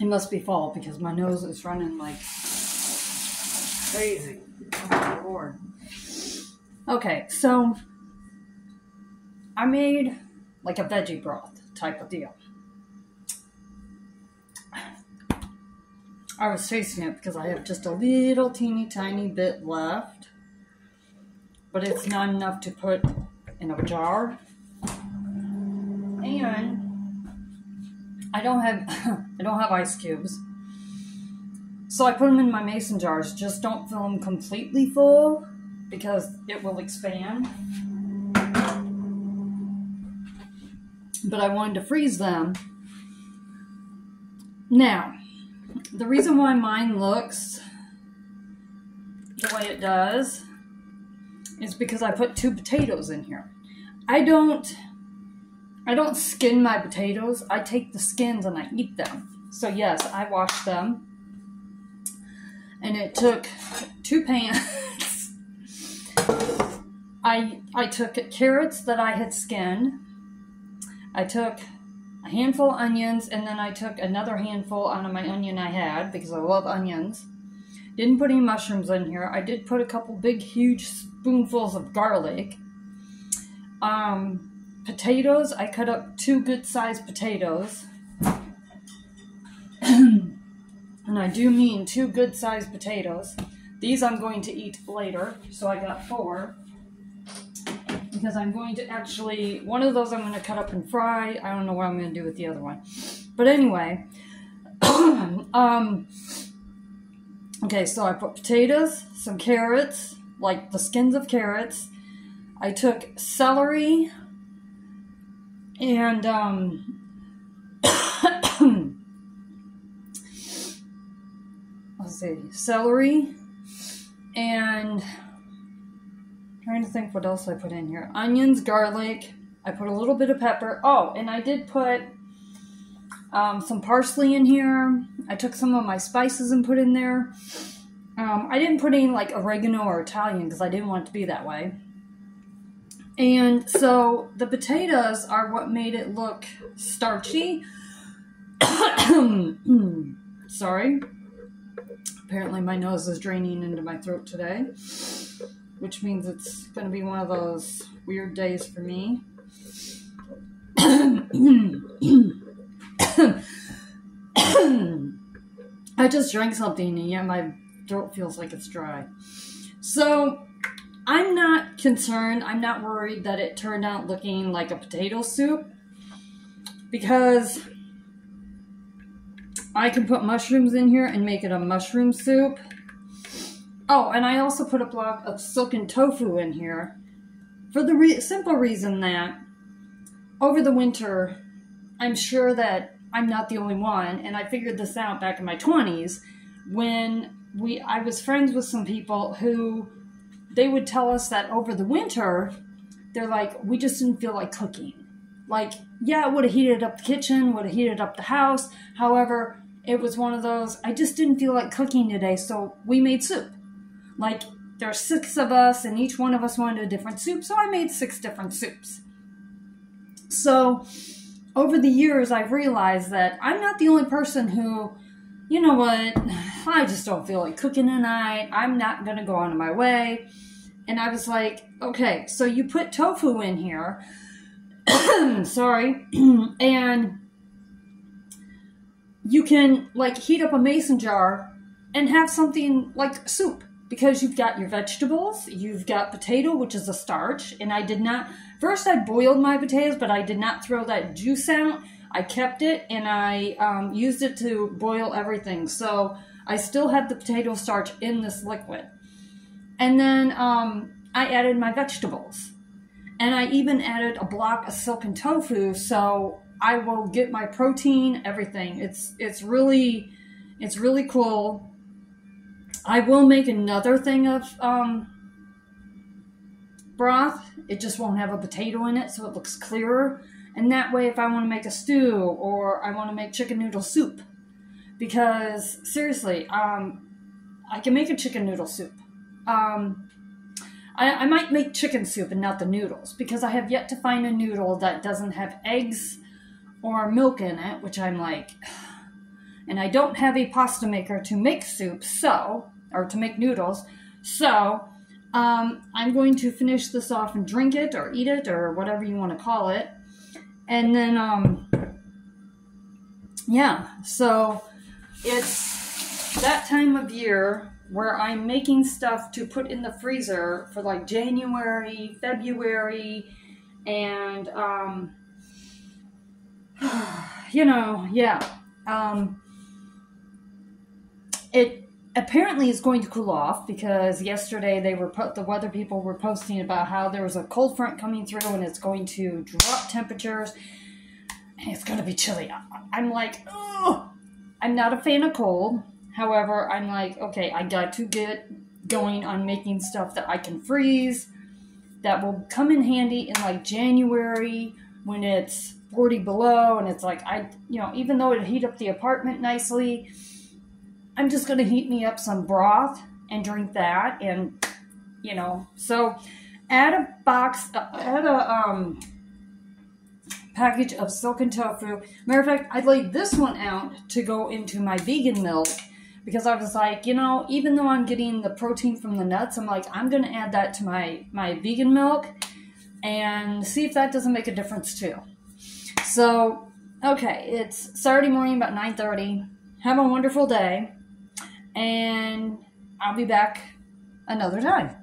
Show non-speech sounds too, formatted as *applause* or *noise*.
It must be fall because my nose is running like crazy. Oh lord. Okay, so I made like a veggie broth type of deal. I was tasting it because I have just a little teeny tiny bit left, but it's not enough to put in a jar. And I don't have *coughs* I don't have ice cubes. So I put them in my mason jars. Just don't fill them completely full because it will expand. But I wanted to freeze them. Now, the reason why mine looks the way it does is because I put two potatoes in here. I don't I don't skin my potatoes. I take the skins and I eat them. So yes, I washed them. And it took two pans. *laughs* I I took carrots that I had skinned. I took a handful of onions and then I took another handful out of my onion I had because I love onions. Didn't put any mushrooms in here. I did put a couple big huge spoonfuls of garlic. Um potatoes. I cut up two good sized potatoes. *clears throat* and I do mean two good sized potatoes. These I'm going to eat later, so I got four. Because I'm going to actually, one of those I'm going to cut up and fry. I don't know what I'm going to do with the other one. But anyway, *clears throat* um, okay, so I put potatoes, some carrots, like the skins of carrots. I took celery, and um, *coughs* let's see, celery, and trying to think what else I put in here. Onions, garlic. I put a little bit of pepper. Oh, and I did put um, some parsley in here. I took some of my spices and put in there. Um, I didn't put any like oregano or Italian because I didn't want it to be that way. And so the potatoes are what made it look starchy. *coughs* Sorry. Apparently, my nose is draining into my throat today, which means it's going to be one of those weird days for me. *coughs* *coughs* I just drank something and yet my throat feels like it's dry. So, I'm not concerned. I'm not worried that it turned out looking like a potato soup because I can put mushrooms in here and make it a mushroom soup. Oh, and I also put a block of silken tofu in here for the re simple reason that over the winter, I'm sure that I'm not the only one, and I figured this out back in my 20s when we I was friends with some people who they would tell us that over the winter, they're like, we just didn't feel like cooking. Like, yeah, it would have heated up the kitchen, would have heated up the house. However, it was one of those, I just didn't feel like cooking today, so we made soup. Like, there are six of us, and each one of us wanted a different soup, so I made six different soups. So, over the years, I've realized that I'm not the only person who, you know what, *sighs* I just don't feel like cooking tonight. I'm not going to go on my way. And I was like, okay, so you put tofu in here. *clears throat* Sorry. *clears throat* and you can like heat up a mason jar and have something like soup because you've got your vegetables, you've got potato, which is a starch, and I did not first I boiled my potatoes, but I did not throw that juice out. I kept it and I um, used it to boil everything. So I still had the potato starch in this liquid. And then um, I added my vegetables. And I even added a block of silken tofu so I will get my protein, everything. It's it's really it's really cool. I will make another thing of um, broth. It just won't have a potato in it, so it looks clearer. And that way, if I want to make a stew or I want to make chicken noodle soup, because seriously, um, I can make a chicken noodle soup. Um, I, I might make chicken soup and not the noodles because I have yet to find a noodle that doesn't have eggs, or milk in it, which I'm like, *sighs* and I don't have a pasta maker to make soup, so, or to make noodles, so um, I'm going to finish this off and drink it or eat it or whatever you want to call it. And then, um, yeah, so it's that time of year where I'm making stuff to put in the freezer for like January, February, and, um, *sighs* you know, yeah. Um, it apparently is going to cool off because yesterday they were put the weather people were posting about how there was a cold front coming through and it's going to drop temperatures and it's going to be chilly. I'm like, oh, I'm not a fan of cold. However, I'm like, okay, I got to get going on making stuff that I can freeze that will come in handy in like January when it's 40 below and it's like I you know even though it heat up the apartment nicely I'm just going to heat me up some broth and drink that and you know so add a box add a um package of silken tofu matter of fact I laid this one out to go into my vegan milk because I was like, you know, even though I'm getting the protein from the nuts, I'm like, I'm going to add that to my my vegan milk and see if that doesn't make a difference too. So, okay, it's Saturday morning about 9:30. Have a wonderful day, and I'll be back another time.